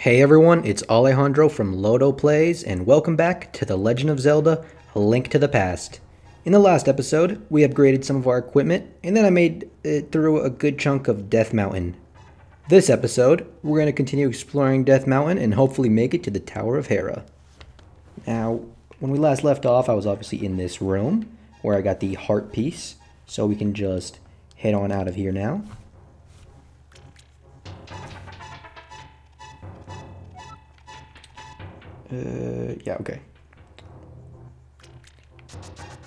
Hey everyone, it's Alejandro from Loto Plays, and welcome back to The Legend of Zelda A Link to the Past. In the last episode, we upgraded some of our equipment, and then I made it through a good chunk of Death Mountain. This episode, we're going to continue exploring Death Mountain and hopefully make it to the Tower of Hera. Now, when we last left off, I was obviously in this room, where I got the heart piece, so we can just head on out of here now. Uh, yeah, okay.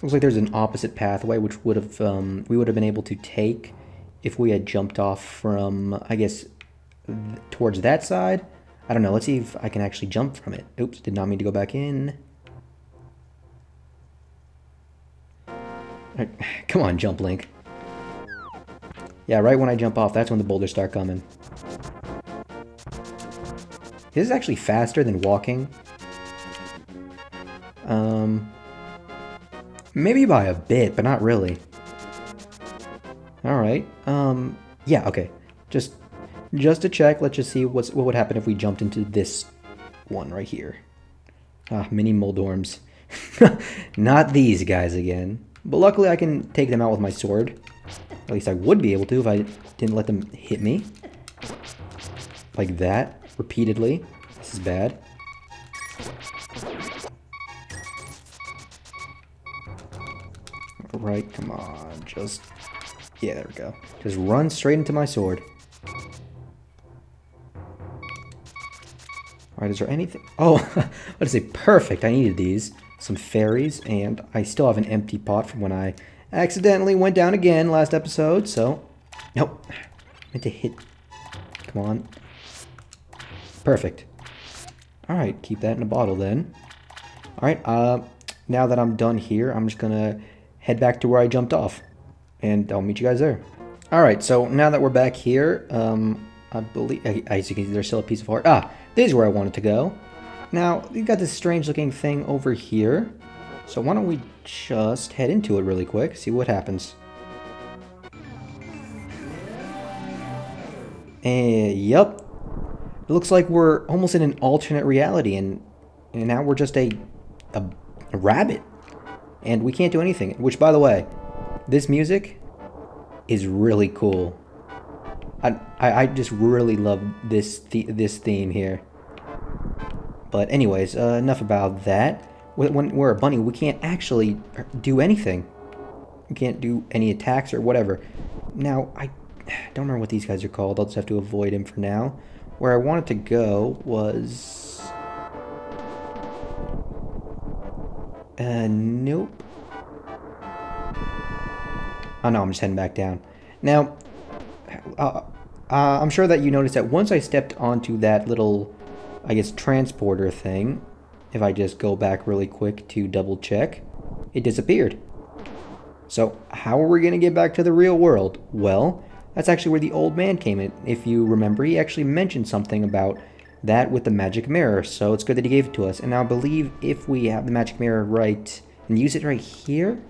Looks like there's an opposite pathway, which would have um, we would have been able to take if we had jumped off from, I guess, towards that side. I don't know. Let's see if I can actually jump from it. Oops, did not mean to go back in. Right. Come on, jump, Link. Yeah, right when I jump off, that's when the boulders start coming. This is actually faster than walking. Um, maybe by a bit, but not really. All right. Um, yeah. Okay. Just, just to check. Let's just see what's what would happen if we jumped into this one right here. Ah, mini Moldorms. not these guys again. But luckily, I can take them out with my sword. At least I would be able to if I didn't let them hit me. Like that, repeatedly. This is bad. Right? Come on, just... Yeah, there we go. Just run straight into my sword. Alright, is there anything... Oh, it? Say? Perfect, I needed these. Some fairies, and I still have an empty pot from when I accidentally went down again last episode, so... Nope. Meant to hit... Come on. Perfect. Alright, keep that in a bottle then. Alright, uh, now that I'm done here, I'm just gonna head back to where I jumped off. And I'll meet you guys there. Alright, so now that we're back here, um, I believe, as you can see, there's still a piece of heart. Ah, this is where I wanted to go. Now, we've got this strange looking thing over here. So why don't we just head into it really quick, see what happens. And, yep. It looks like we're almost in an alternate reality, and, and now we're just a, a, a rabbit and we can't do anything. Which, by the way, this music is really cool. I, I, I just really love this th this theme here. But anyways, uh, enough about that. When we're a bunny, we can't actually do anything. We can't do any attacks or whatever. Now, I don't remember what these guys are called. I'll just have to avoid him for now. Where I wanted to go was... Uh, nope. Oh no, I'm just heading back down. Now, uh, uh, I'm sure that you noticed that once I stepped onto that little, I guess, transporter thing, if I just go back really quick to double check, it disappeared. So how are we going to get back to the real world? Well, that's actually where the old man came in. If you remember, he actually mentioned something about that with the magic mirror, so it's good that he gave it to us. And I believe if we have the magic mirror right and use it right here...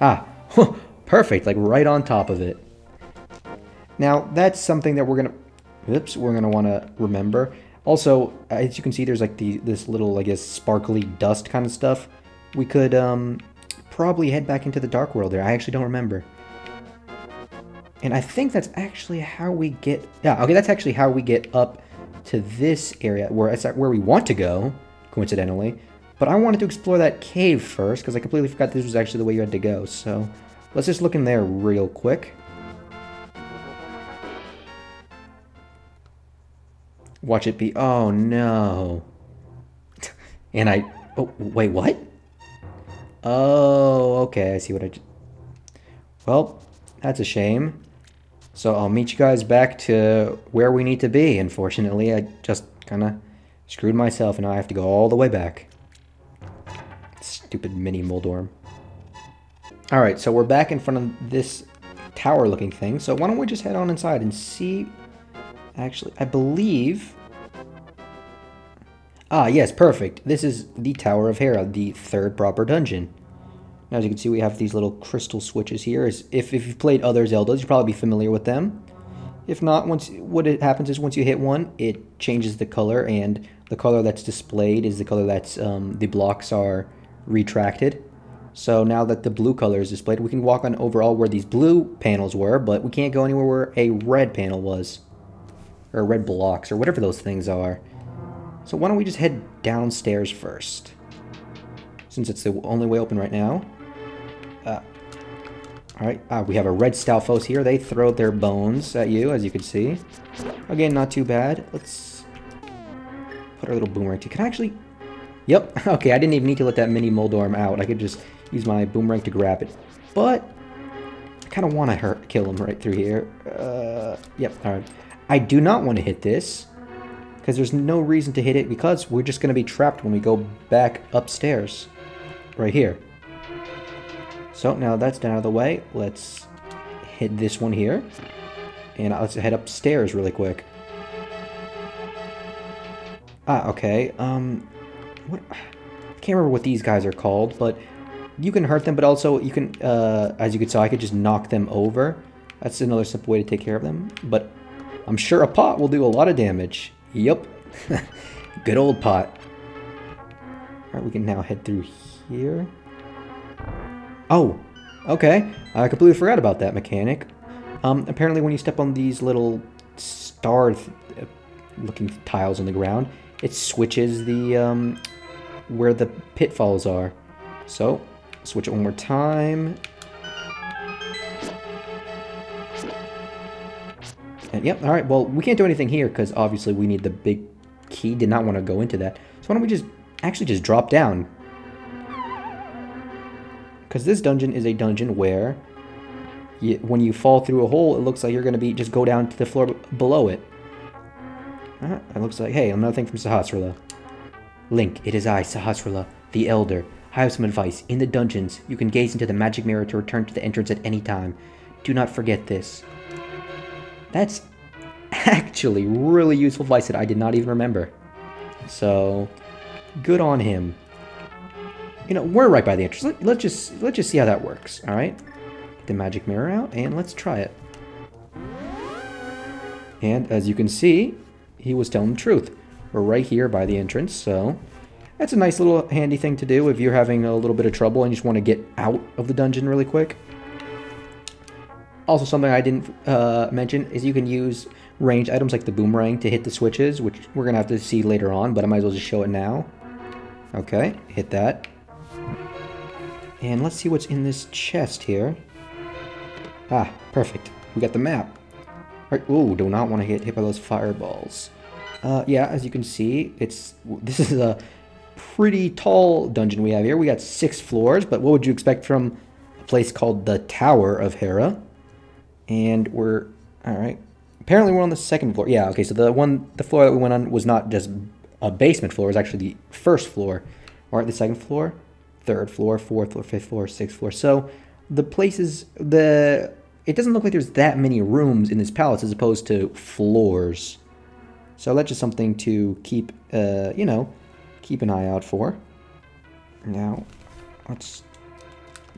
Ah, perfect, like right on top of it. Now, that's something that we're to... Oops, we're want to remember. Also, as you can see, there's like the this little, I guess, sparkly dust kind of stuff. We could um, probably head back into the Dark World there. I actually don't remember. And I think that's actually how we get... Yeah, okay, that's actually how we get up to this area, where it's where we want to go, coincidentally. But I wanted to explore that cave first, because I completely forgot this was actually the way you had to go. So, let's just look in there real quick. Watch it be... Oh, no. and I... Oh, wait, what? Oh, okay, I see what I... Well, that's a shame. So I'll meet you guys back to where we need to be. Unfortunately, I just kind of screwed myself and now I have to go all the way back. Stupid mini Moldorm. Alright, so we're back in front of this tower looking thing. So why don't we just head on inside and see... Actually, I believe... Ah, yes, perfect. This is the Tower of Hera, the third proper dungeon. Now, as you can see, we have these little crystal switches here. If, if you've played other Zeldas, you'll probably be familiar with them. If not, once what it happens is once you hit one, it changes the color, and the color that's displayed is the color that's um, the blocks are retracted. So now that the blue color is displayed, we can walk on overall where these blue panels were, but we can't go anywhere where a red panel was. Or red blocks, or whatever those things are. So why don't we just head downstairs first? Since it's the only way open right now. Uh, Alright, uh, we have a red Stalfos here. They throw their bones at you, as you can see. Again, not too bad. Let's put our little boomerang to... Can I actually... Yep, okay, I didn't even need to let that mini Moldorm out. I could just use my boomerang to grab it. But, I kind of want to hurt, kill him right through here. Uh, yep, alright. I do not want to hit this, because there's no reason to hit it, because we're just going to be trapped when we go back upstairs. Right here. So now that's down out of the way, let's hit this one here. And let's head upstairs really quick. Ah, okay. Um, what? I can't remember what these guys are called, but you can hurt them, but also you can, uh, as you can see, I could just knock them over. That's another simple way to take care of them. But I'm sure a pot will do a lot of damage. Yep. Good old pot. Alright, we can now head through here. Oh, okay. I completely forgot about that mechanic. Um, apparently when you step on these little star-looking uh, tiles on the ground, it switches the, um, where the pitfalls are. So, switch it one more time. And yep, alright, well, we can't do anything here because obviously we need the big key. Did not want to go into that. So why don't we just actually just drop down? Because this dungeon is a dungeon where you, when you fall through a hole, it looks like you're going to be just go down to the floor below it. Uh, it looks like, hey, another thing from Sahasrahla. Link, it is I, Sahasrahla, the Elder. I have some advice. In the dungeons, you can gaze into the magic mirror to return to the entrance at any time. Do not forget this. That's actually really useful advice that I did not even remember. So, good on him you know, we're right by the entrance. Let, let's just let's just see how that works. All right, get the magic mirror out and let's try it. And as you can see, he was telling the truth. We're right here by the entrance, so that's a nice little handy thing to do if you're having a little bit of trouble and you just want to get out of the dungeon really quick. Also, something I didn't uh, mention is you can use range items like the boomerang to hit the switches, which we're going to have to see later on, but I might as well just show it now. Okay, hit that. And let's see what's in this chest here. Ah, perfect. We got the map. Right, ooh, do not want to get hit by those fireballs. Uh, yeah, as you can see, it's this is a pretty tall dungeon we have here. We got six floors, but what would you expect from a place called the Tower of Hera? And we're, all right. Apparently we're on the second floor. Yeah, okay, so the one, the floor that we went on was not just a basement floor, it was actually the first floor. Or the second floor third floor, fourth floor, fifth floor, sixth floor. So the places, the it doesn't look like there's that many rooms in this palace as opposed to floors. So that's just something to keep, uh, you know, keep an eye out for. Now, let's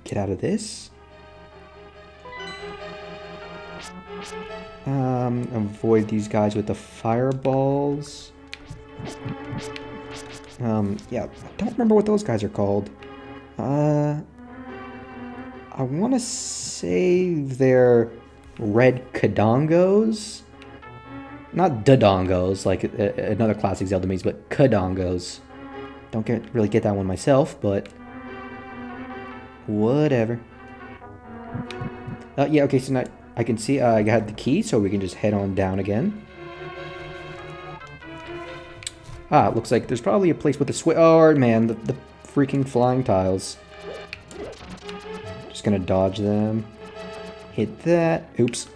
get out of this. Um, avoid these guys with the fireballs. Um, yeah, I don't remember what those guys are called. Uh, I want to say they're red Kadongos. Not Dodongos, like another classic Zelda means, but Kadongos. Don't get really get that one myself, but whatever. Uh, yeah, okay, so now I can see uh, I got the key, so we can just head on down again. Ah, looks like there's probably a place with a switch. Oh, man, the, the freaking flying tiles. Just gonna dodge them. Hit that. Oops.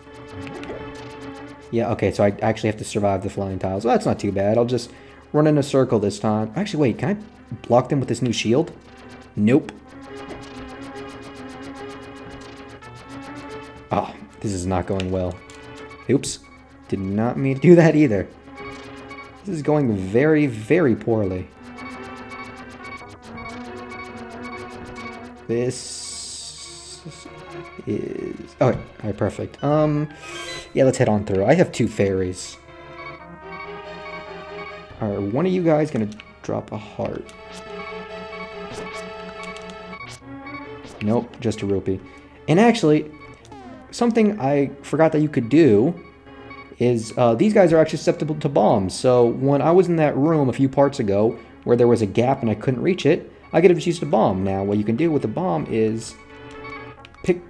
Yeah, okay, so I actually have to survive the flying tiles. Well, that's not too bad. I'll just run in a circle this time. Actually, wait, can I block them with this new shield? Nope. Oh, this is not going well. Oops. Did not mean to do that either. This is going very, very poorly. This is... Oh, alright, perfect. Um, Yeah, let's head on through. I have two fairies. Are one of you guys gonna drop a heart? Nope, just a rupee. And actually, something I forgot that you could do is uh, these guys are actually susceptible to bombs. So when I was in that room a few parts ago where there was a gap and I couldn't reach it, I could have just used a bomb. Now, what you can do with a bomb is pick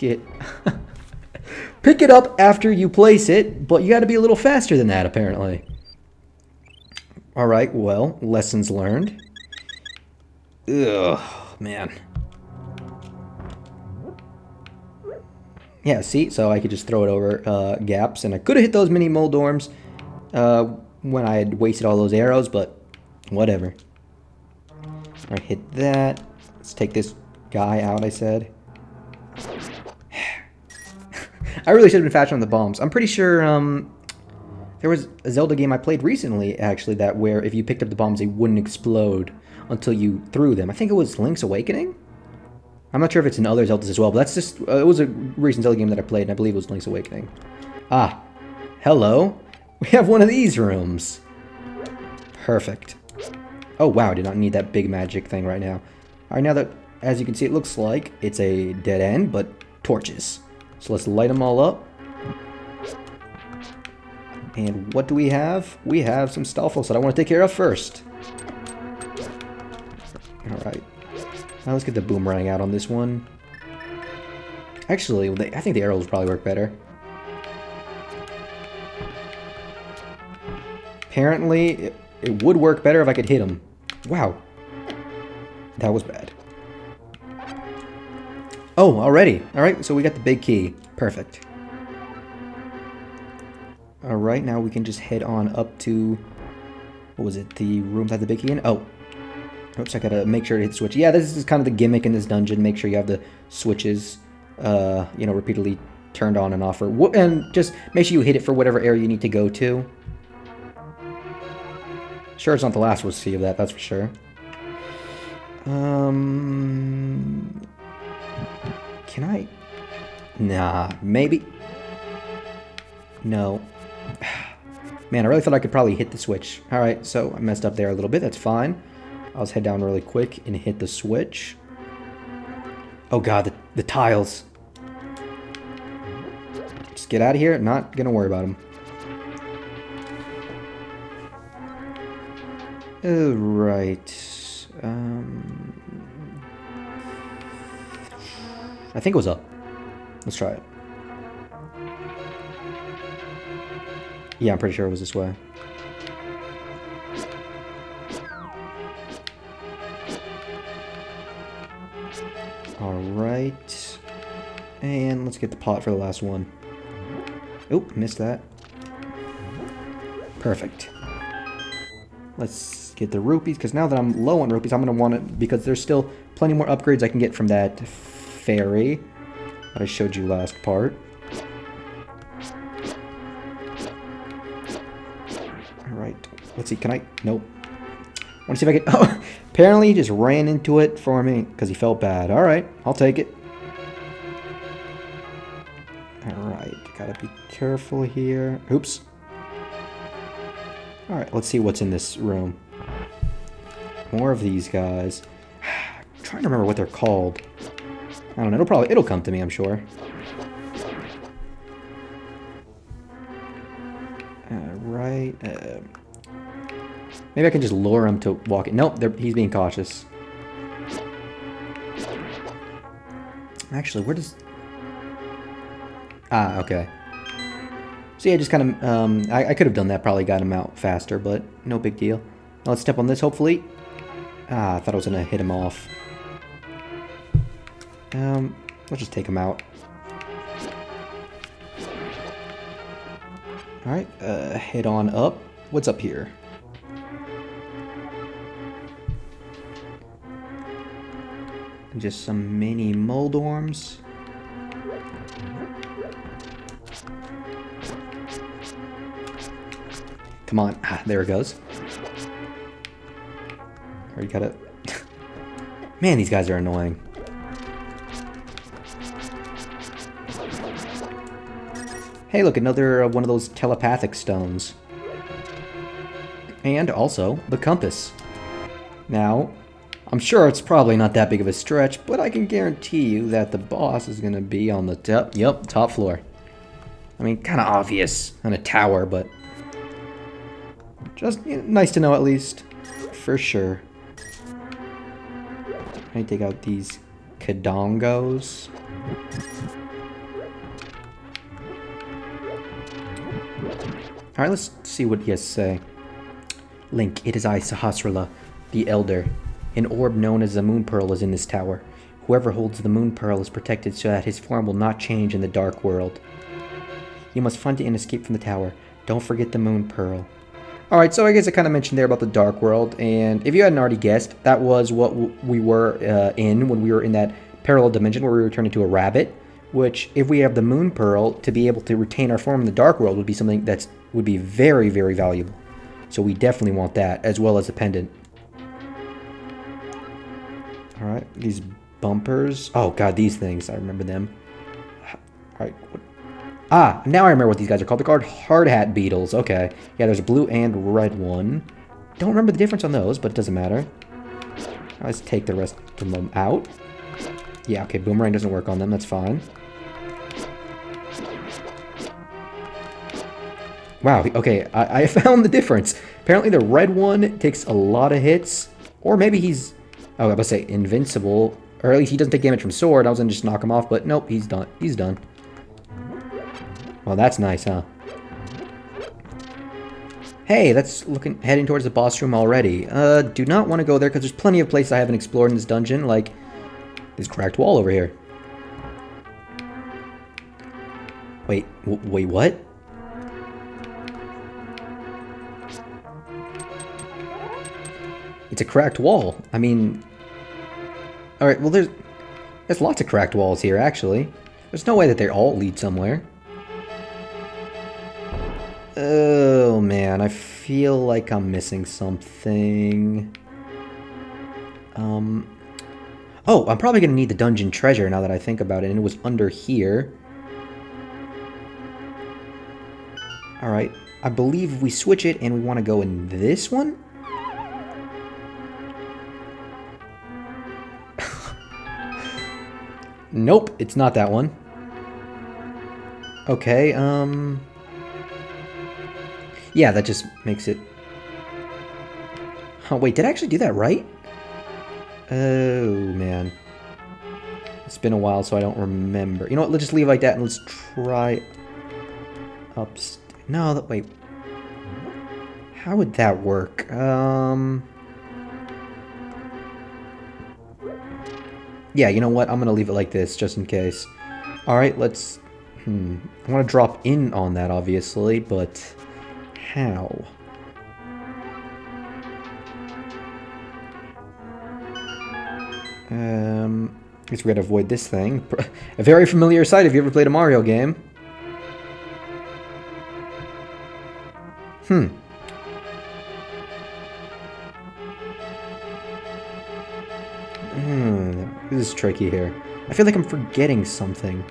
it... pick it up after you place it, but you got to be a little faster than that, apparently. Alright, well, lessons learned. Ugh, man. Yeah, see? So I could just throw it over uh, gaps, and I could have hit those mini Moldorms uh, when I had wasted all those arrows, but whatever. Alright, hit that. Let's take this guy out, I said. I really should have been faster on the bombs. I'm pretty sure um, there was a Zelda game I played recently, actually, that where if you picked up the bombs, they wouldn't explode until you threw them. I think it was Link's Awakening? I'm not sure if it's in other Zeldas as well, but that's just, uh, it was a recent Zelda game that I played, and I believe it was Link's Awakening. Ah, hello. We have one of these rooms. Perfect. Oh, wow, I did not need that big magic thing right now. All right, now that, as you can see, it looks like it's a dead end, but torches. So let's light them all up. And what do we have? We have some Stalfos that I want to take care of first. Alright. Now let's get the boomerang out on this one. Actually, I think the arrows probably work better. Apparently, it, it would work better if I could hit him. Wow. That was bad. Oh, already. Alright, so we got the big key. Perfect. Alright, now we can just head on up to... What was it? The room that the big key in? Oh, Oops, I gotta make sure to hit switch. Yeah, this is kind of the gimmick in this dungeon. Make sure you have the switches, uh, you know, repeatedly turned on and off. Or, and just make sure you hit it for whatever area you need to go to. Sure, it's not the last we'll see of that, that's for sure. Um, can I? Nah, maybe. No. Man, I really thought I could probably hit the switch. Alright, so I messed up there a little bit. That's fine. I'll just head down really quick and hit the switch. Oh god, the, the tiles. Just get out of here. Not gonna worry about them. Alright. Um, I think it was up. Let's try it. Yeah, I'm pretty sure it was this way. Alright. And let's get the pot for the last one. Oop, missed that. Perfect. Let's get the rupees, because now that I'm low on rupees, I'm going to want it, because there's still plenty more upgrades I can get from that fairy I showed you last part. Alright, let's see, can I, nope. I want to see if I can, oh, Apparently he just ran into it for me because he felt bad. Alright, I'll take it. Alright, gotta be careful here. Oops. Alright, let's see what's in this room. More of these guys. I'm trying to remember what they're called. I don't know, it'll probably, it'll come to me, I'm sure. Alright, uh, Maybe I can just lure him to walk it. Nope, he's being cautious. Actually, where does... Ah, okay. So yeah, just kind of, um, I, I could have done that, probably got him out faster, but no big deal. Now let's step on this, hopefully. Ah, I thought I was going to hit him off. Um, let's just take him out. Alright, uh, head on up. What's up here? just some mini Moldorms. Come on. Ah, there it goes. Already got it. Man, these guys are annoying. Hey, look, another uh, one of those telepathic stones. And also, the compass. Now, I'm sure it's probably not that big of a stretch, but I can guarantee you that the boss is going to be on the top, yep, top floor. I mean, kind of obvious on a tower, but just you know, nice to know at least, for sure. I take out these Kadongos. Alright, let's see what he has to say. Link, it is I, Sahasrahla, the Elder. An orb known as the Moon Pearl is in this tower. Whoever holds the Moon Pearl is protected so that his form will not change in the Dark World. You must find it and escape from the tower. Don't forget the Moon Pearl. Alright, so I guess I kind of mentioned there about the Dark World, and if you hadn't already guessed, that was what we were uh, in when we were in that parallel dimension where we were turned into a rabbit, which, if we have the Moon Pearl, to be able to retain our form in the Dark World would be something that would be very, very valuable. So we definitely want that, as well as the pendant. Alright, these bumpers. Oh god, these things, I remember them. Alright, Ah, now I remember what these guys are called. They're called hard hat beetles. Okay. Yeah, there's a blue and red one. Don't remember the difference on those, but it doesn't matter. Let's take the rest of them out. Yeah, okay, boomerang doesn't work on them. That's fine. Wow, okay, I, I found the difference. Apparently the red one takes a lot of hits. Or maybe he's, oh, I was about to say invincible. Or at least he doesn't take damage from sword. I was gonna just knock him off, but nope, he's done. He's done. Well, that's nice, huh? Hey, that's looking heading towards the boss room already. Uh, do not want to go there because there's plenty of places I haven't explored in this dungeon, like this cracked wall over here. Wait, wait, what? It's a cracked wall. I mean... Alright, well there's... There's lots of cracked walls here, actually. There's no way that they all lead somewhere. Oh man, I feel like I'm missing something. Um. Oh, I'm probably gonna need the dungeon treasure now that I think about it, and it was under here. Alright, I believe we switch it and we want to go in this one? nope, it's not that one. Okay, um... Yeah, that just makes it... Oh, wait, did I actually do that right? Oh, man. It's been a while, so I don't remember. You know what, let's just leave it like that and let's try... Upst... No, that, wait. How would that work? Um... Yeah, you know what? I'm to leave it like this, just in case. Alright, let's... Hmm. I want to drop in on that, obviously, but how? Um, I guess we gotta avoid this thing. A very familiar sight if you ever played a Mario game. Hmm. Hmm, this is tricky here. I feel like I'm forgetting something.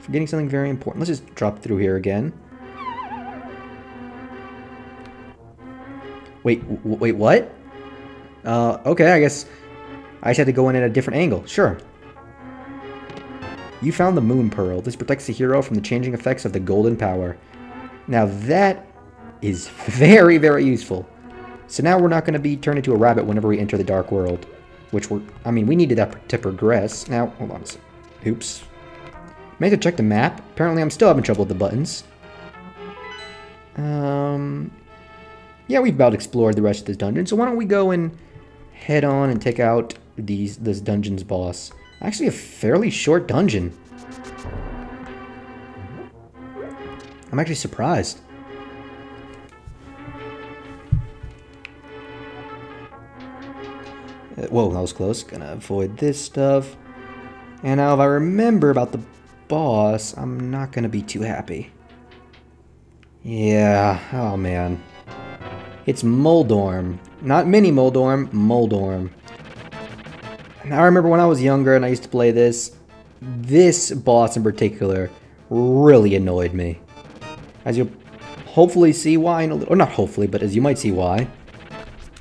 Forgetting something very important. Let's just drop through here again. Wait, wait, what? Uh, okay, I guess I just had to go in at a different angle. Sure. You found the Moon Pearl. This protects the hero from the changing effects of the Golden Power. Now that is very, very useful. So now we're not going to be turned into a rabbit whenever we enter the Dark World. Which we're... I mean, we needed that to progress. Now, hold on. Oops. May have to check the map. Apparently I'm still having trouble with the buttons. Um, yeah, we've about explored the rest of this dungeon, so why don't we go and head on and take out these this dungeon's boss. Actually, a fairly short dungeon. I'm actually surprised. Uh, whoa, that was close. Gonna avoid this stuff. And now if I remember about the boss, I'm not gonna be too happy. Yeah, oh man. It's Moldorm. Not mini Moldorm, Moldorm. Now I remember when I was younger and I used to play this, this boss in particular really annoyed me. As you'll hopefully see why in a little, or not hopefully, but as you might see why.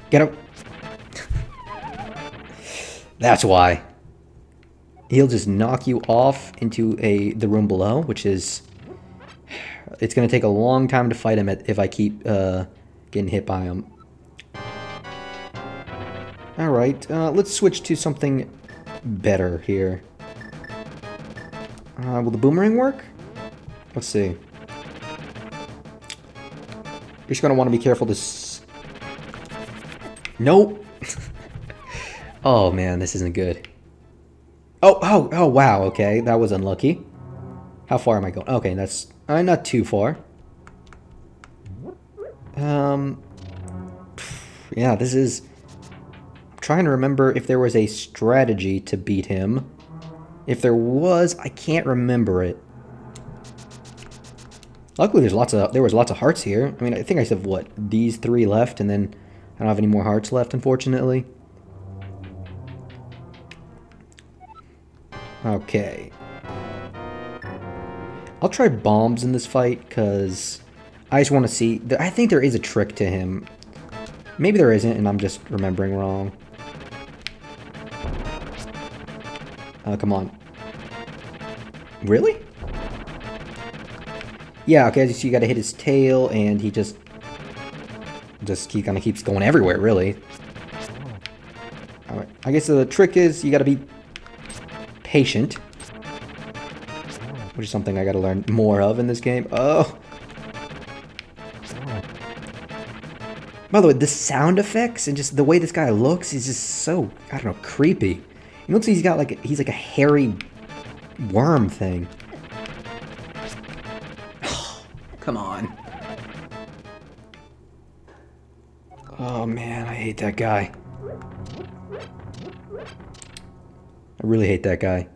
Get up. That's why. He'll just knock you off into a the room below, which is... It's going to take a long time to fight him if I keep uh, getting hit by him. Alright, uh, let's switch to something better here. Uh, will the boomerang work? Let's see. You're just going to want to be careful to... nope! oh man, this isn't good. Oh, oh, oh, wow, okay, that was unlucky. How far am I going? Okay, that's uh, not too far. Um, yeah, this is... I'm trying to remember if there was a strategy to beat him. If there was, I can't remember it. Luckily, there's lots of there was lots of hearts here. I mean, I think I said what these three left, and then I don't have any more hearts left, unfortunately. Okay. I'll try bombs in this fight, because I just want to see... I think there is a trick to him. Maybe there isn't, and I'm just remembering wrong. Oh, come on. Really? Yeah, okay, so you gotta hit his tail, and he just... Just he kind of keeps going everywhere, really. Alright, I guess the trick is you gotta be patient. Which is something I gotta learn more of in this game. Oh! By the way, the sound effects and just the way this guy looks is just so, I don't know, creepy. He looks like he's got like, he's like a hairy worm thing. Come on. Oh man, I hate that guy. I really hate that guy.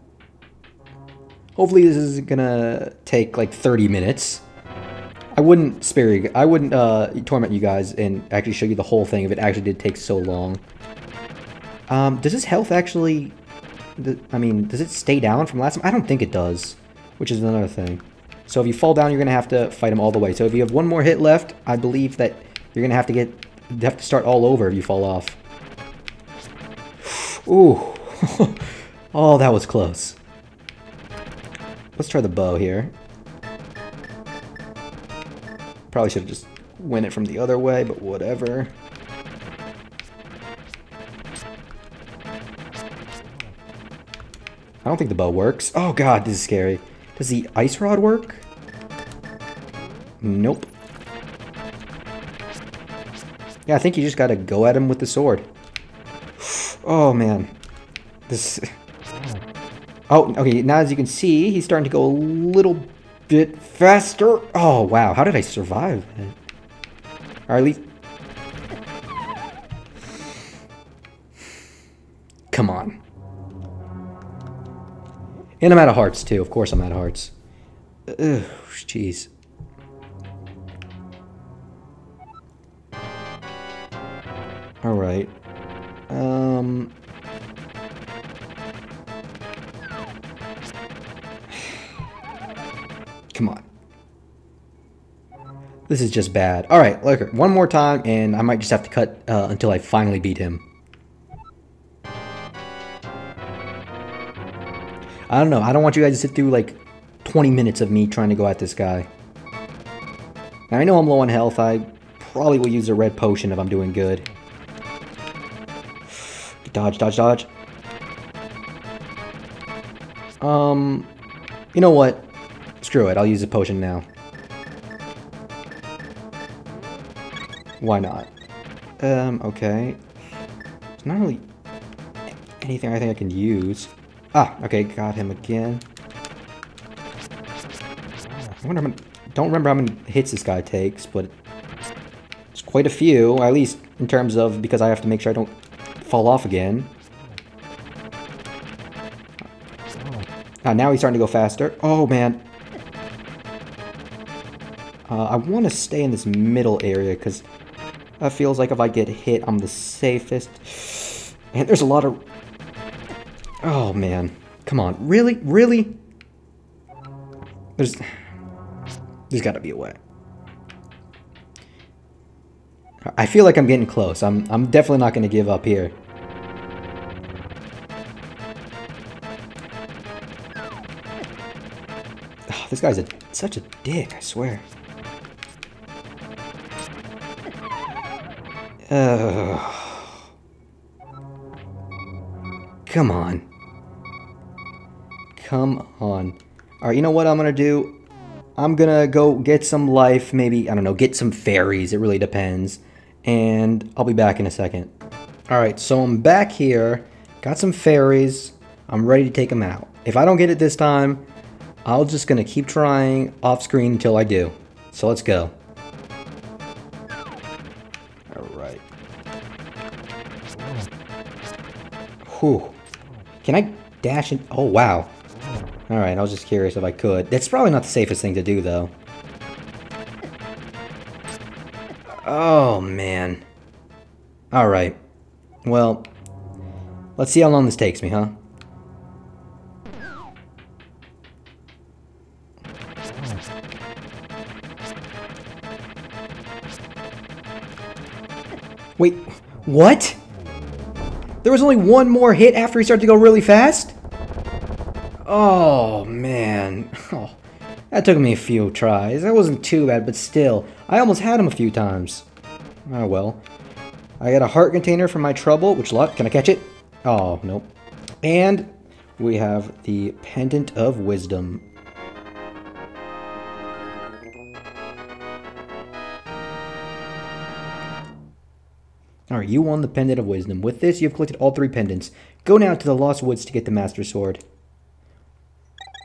Hopefully this is gonna take like 30 minutes. I wouldn't spare you, I wouldn't uh, torment you guys and actually show you the whole thing if it actually did take so long. Um, does his health actually... I mean, does it stay down from last time? I don't think it does, which is another thing. So if you fall down, you're going to have to fight him all the way. So if you have one more hit left, I believe that you're going to have to get... have to start all over if you fall off. Ooh. oh, that was close. Let's try the bow here. Probably should have just went it from the other way, but whatever. I don't think the bow works. Oh god, this is scary. Does the ice rod work? Nope. Yeah, I think you just gotta go at him with the sword. Oh man. This... Oh, okay, now as you can see, he's starting to go a little bit faster. Oh, wow, how did I survive? Or at least... Come on. And I'm out of hearts, too. Of course I'm out of hearts. Ugh, jeez. Alright. Um... This is just bad. Alright, look, one more time, and I might just have to cut uh, until I finally beat him. I don't know. I don't want you guys to sit through like 20 minutes of me trying to go at this guy. Now, I know I'm low on health. I probably will use a red potion if I'm doing good. Dodge, dodge, dodge. Um, you know what? Screw it. I'll use a potion now. Why not? Um, okay. It's not really anything I think I can use. Ah, okay, got him again. I wonder how many, don't remember how many hits this guy takes, but it's quite a few, at least in terms of, because I have to make sure I don't fall off again. Ah, now he's starting to go faster. Oh, man. Uh, I want to stay in this middle area, because that feels like if I get hit, I'm the safest. And there's a lot of Oh, man. Come on. Really? Really? There's... There's gotta be a way. I feel like I'm getting close. I'm, I'm definitely not gonna give up here. Oh, this guy's a, such a dick, I swear. Uh, come on. Come on. Alright, you know what I'm gonna do? I'm gonna go get some life, maybe, I don't know, get some fairies, it really depends. And I'll be back in a second. Alright, so I'm back here, got some fairies, I'm ready to take them out. If I don't get it this time, I'm just gonna keep trying off screen until I do. So let's go. Can I dash in? Oh, wow. Alright, I was just curious if I could. That's probably not the safest thing to do, though. Oh, man. Alright. Well, let's see how long this takes me, huh? Wait, what? There was only one more hit after he started to go really fast? Oh, man. Oh, that took me a few tries. That wasn't too bad, but still. I almost had him a few times. Oh, well. I got a heart container for my trouble, which luck. Can I catch it? Oh, nope. And we have the Pendant of Wisdom. Alright, you won the Pendant of Wisdom. With this, you have collected all three pendants. Go now to the Lost Woods to get the Master Sword.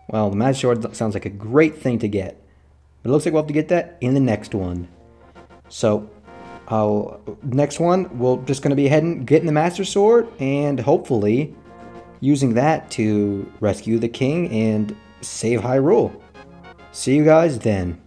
Well, the Master Sword sounds like a great thing to get. But it looks like we'll have to get that in the next one. So, I'll, next one, we're just going to be heading, getting the Master Sword, and hopefully using that to rescue the King and save Hyrule. See you guys then.